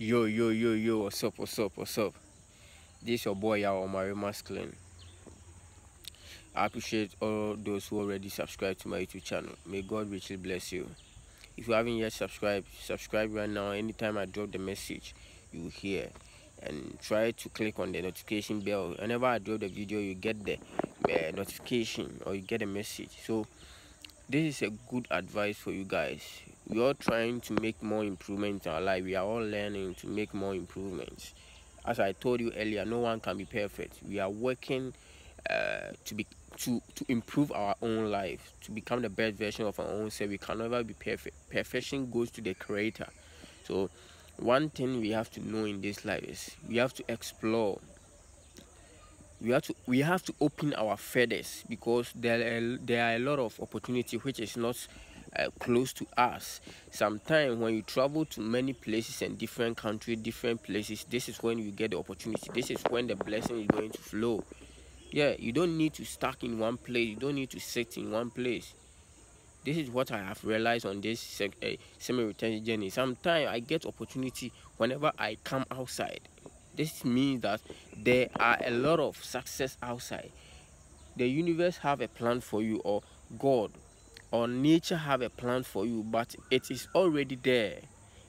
Yo, yo, yo, yo, what's up, what's up, what's up? This your boy, Yaw Omari Masculine. I appreciate all those who already subscribed to my YouTube channel. May God richly bless you. If you haven't yet subscribed, subscribe right now. Anytime I drop the message, you will hear. And try to click on the notification bell. Whenever I drop the video, you get the uh, notification or you get a message. So, this is a good advice for you guys we are trying to make more improvements in our life. We are all learning to make more improvements. As i told you earlier no one can be perfect. We are working uh, to be to to improve our own life to become the best version of our own self. We can never be perfect. Perfection goes to the creator. So one thing we have to know in this life is we have to explore. We have to we have to open our feathers because there are, there are a lot of opportunity which is not uh, close to us. Sometimes when you travel to many places and different countries different places this is when you get the opportunity. This is when the blessing is going to flow. Yeah you don't need to stuck in one place. You don't need to sit in one place. This is what i have realized on this uh, semi-return journey. Sometimes i get opportunity whenever i come outside. This means that there are a lot of success outside. The universe have a plan for you or god or nature have a plan for you but it is already there.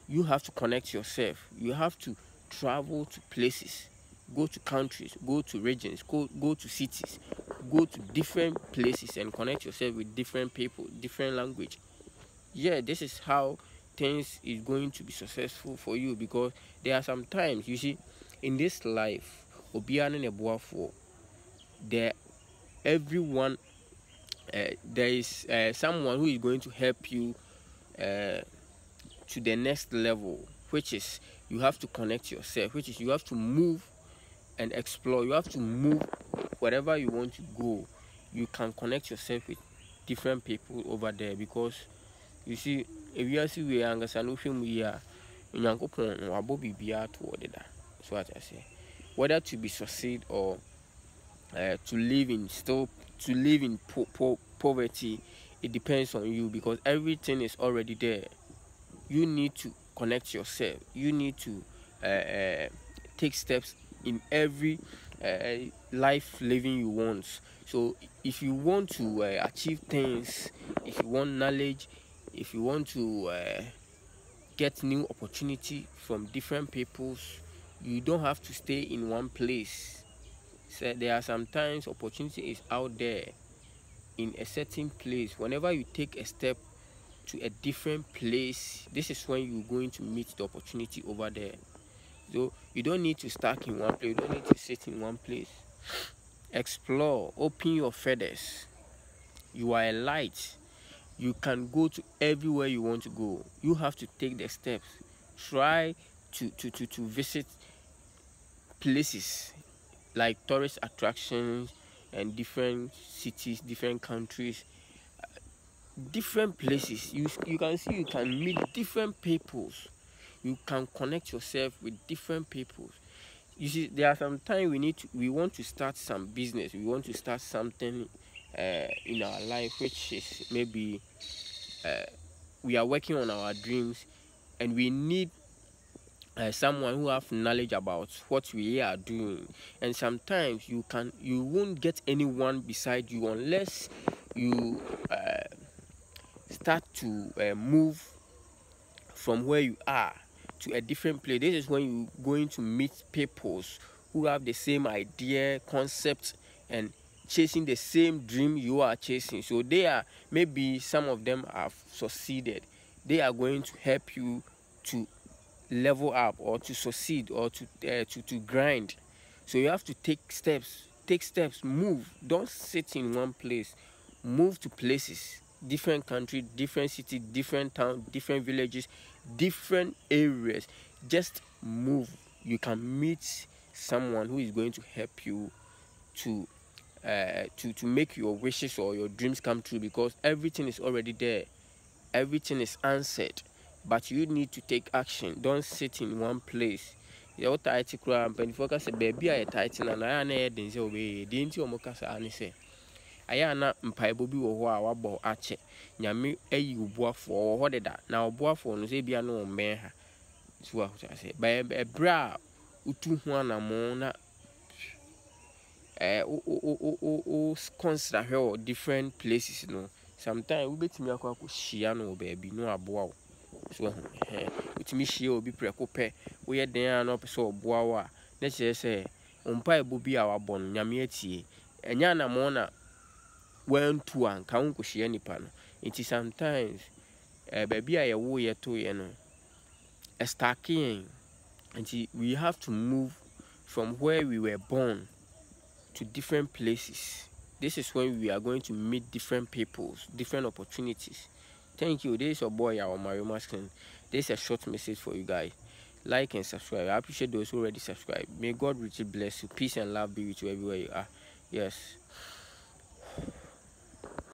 You have to connect yourself. You have to travel to places. Go to countries go to regions go, go to cities. Go to different places and connect yourself with different people different language. Yeah this is how things is going to be successful for you because there are some times you see in this life there everyone uh, there is uh, someone who is going to help you uh, to the next level which is you have to connect yourself which is you have to move and explore. You have to move wherever you want to go. You can connect yourself with different people over there because you see ewiase wei ankasa no hwɛ mu yi a onyankopɔn wabɔ biribiara to wɔ deda so what I say whether to be succeed or uh, to live in still to live in po po poverty it depends on you because everything is already there. You need to connect yourself. You need to uh, uh, take steps in every uh, life living you want. So if you want to uh, achieve things if you want knowledge if you want to uh, get new opportunity from different peoples you don't have to stay in one place so there are sometimes opportunity is out there in a certain place. Whenever you take a step to a different place this is when you're going to meet the opportunity over there. So you don't need to stuck in one place. You don't need to sit in one place. Explore. Open your feathers. You are a light. You can go to everywhere you want to go. You have to take the steps. Try to to to, to visit places like tourist attractions and different cities different countries different places. You you can see you can meet different peoples. You can connect yourself with different peoples. You see there are some time we need to we want to start some business. We want to start something uh, in our life which is maybe uh, we are working on our dreams and we need uh, someone who have knowledge about what we are doing. And sometimes you can you won't get anyone beside you unless you uh, start to uh, move from where you are to a different place. This is when you're going to meet people who have the same idea concept and chasing the same dream you are chasing. So they are maybe some of them have succeeded. They are going to help you to level up or to succeed or to uh, to to grind. So you have to take steps take steps move. Don't sit in one place. Move to places. Different country different city different town different villages different areas. Just move. You can meet someone who is going to help you to uh, to to make your wishes or your dreams come true because everything is already there. Everything is answered but you need to take action. Don't sit in one place. Yɛwɔ taate koraa mpanimfoɔ ka sɛ baabi a yɛ taate na ayɛ a na ɛyɛ den sɛ wɔbɛyɛ deɛ nti wɔn ka saa sɛ ayɛ a na mpaebɔ bi wɔ hɔ a wabɔ akyɛ. Nyame ayi ɔboafoɔ wɔ hɔ deda. Na ɔboafoɔ no sɛ ebia no wɔn bɛn ha. So I say but a utu ho anamo na eh o o o o o consider hwɛ different places no sometimes wobɛtumi akɔ akɔhyia no wɔ baabi no aboa wo. So ɛho ɛhɛ wotumi hyia obi prɛko pɛ woyɛ dan a na ɔpɛ sɛ ɔboa wo a na kyerɛ sɛ mpaebɔ bi a wabɔ no nyame atie. Ɛnyɛ anammɔ na wantu a nka wo nkɔhyia nipa no. Nti sometimes eh, baabi a yɛwo yɛ to yɛ no ɛstake yɛn nti we have to move from where we were born to different places. This is when we are going to meet different peoples different opportunities thank you. This is your boy our mario maskin this is a short message for you guys. Like and subscribe. I appreciate those who already subscribe may god richly bless you. Peace and love be with you everywhere you are. Yes